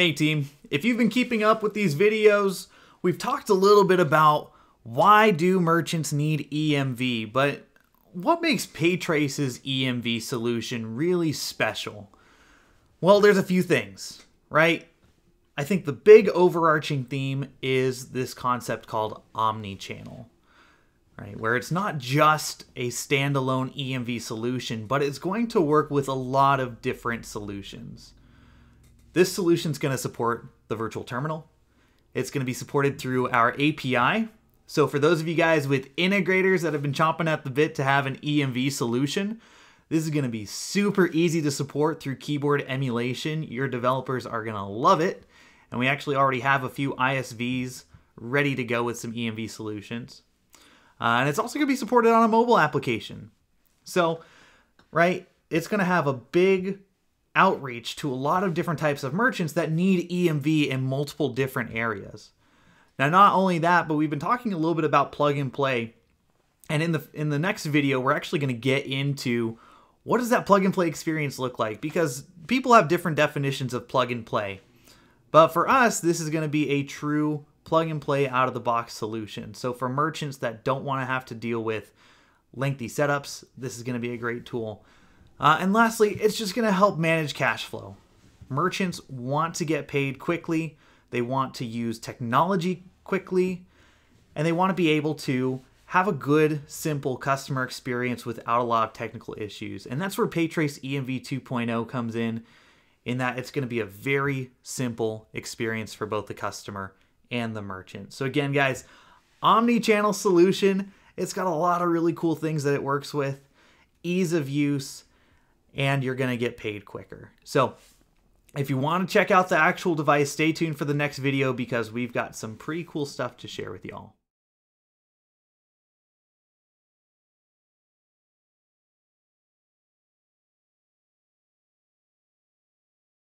Hey team, if you've been keeping up with these videos, we've talked a little bit about why do merchants need EMV, but what makes PayTrace's EMV solution really special? Well, there's a few things, right? I think the big overarching theme is this concept called omni-channel, right? Where it's not just a standalone EMV solution, but it's going to work with a lot of different solutions. This solution is going to support the virtual terminal. It's going to be supported through our API. So for those of you guys with integrators that have been chomping at the bit to have an EMV solution, this is going to be super easy to support through keyboard emulation. Your developers are going to love it. And we actually already have a few ISVs ready to go with some EMV solutions. Uh, and it's also going to be supported on a mobile application. So, right, it's going to have a big outreach to a lot of different types of merchants that need EMV in multiple different areas. Now, not only that, but we've been talking a little bit about plug and play. And in the in the next video, we're actually going to get into what does that plug and play experience look like because people have different definitions of plug and play. But for us, this is going to be a true plug and play out of the box solution. So for merchants that don't want to have to deal with lengthy setups, this is going to be a great tool. Uh, and lastly, it's just going to help manage cash flow. Merchants want to get paid quickly, they want to use technology quickly, and they want to be able to have a good, simple customer experience without a lot of technical issues. And that's where PayTrace EMV 2.0 comes in, in that it's going to be a very simple experience for both the customer and the merchant. So, again, guys, omni channel solution. It's got a lot of really cool things that it works with, ease of use and you're going to get paid quicker. So if you want to check out the actual device, stay tuned for the next video because we've got some pretty cool stuff to share with y'all.